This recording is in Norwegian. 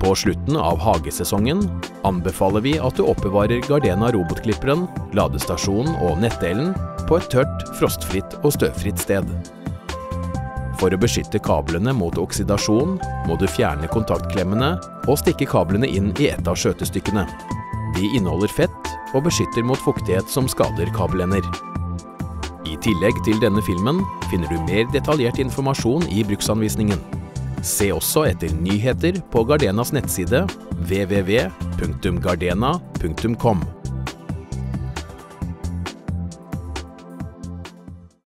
På slutten av hagesesongen anbefaler vi at du oppbevarer Gardena robotklipperen, ladestasjonen og nettdelen på et tørt, frostfritt og støvfritt sted. For å beskytte kablene mot oksidasjon må du fjerne kontaktklemmene og stikke kablene inn i et av skjøtestykkene. De inneholder fett og beskytter mot fuktighet som skader kabelender. I tillegg til denne filmen finner du mer detaljert informasjon i bruksanvisningen. Se også etter nyheter på Gardenas nettside www.gardena.com.